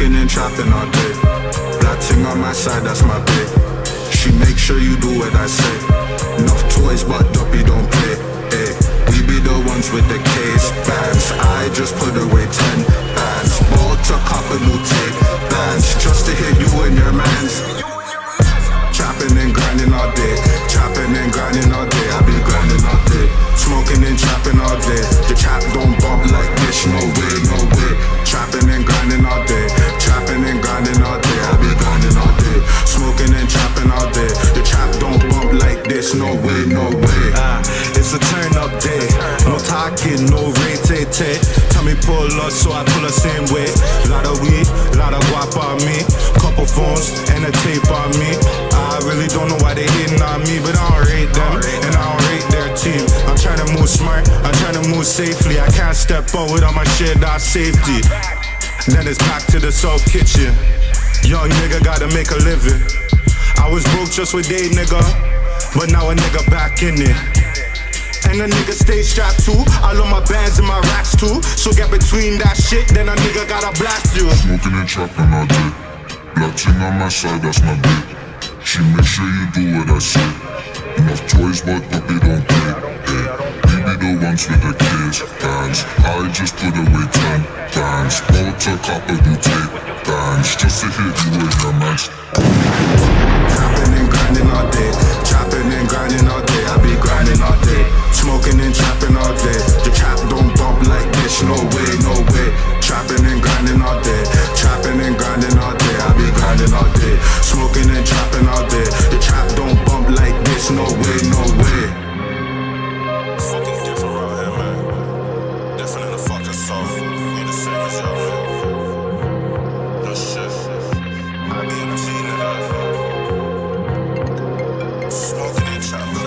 Smoking and trapping all day. Black thing on my side, that's my babe. She make sure you do what I say. Enough toys, but duppy don't play. Hey, we be the ones with the case bands. I just put away ten bands. Bought a couple new tape this. No way, no way. Ah, it's a turn up day. No talking, no rate, Tell me pull us, so I pull the same way. Lot of weed, lot of guap on me. Couple phones and a tape on me. I really don't know why they hating on me, but I don't rate them and I don't rate their team. I'm trying to move smart, I'm trying to move safely. I can't step out without my shit, that safety. Then it's back to the south kitchen. Young nigga gotta make a living. I was broke just with day nigga, but now a nigga back in it. And a nigga stay strapped too. I love my bands and my racks too. So get between that shit, then a nigga gotta blast you. Smoking and trapping all day. Black thing on my side, that's my babe. She make sure you do what I say. Enough toys, but Duppy don't play. Hey, we be the ones with the kids bands. I just put away ten bands. A couple new tape bands just to hit you and your mans. Trapping and grinding all It's a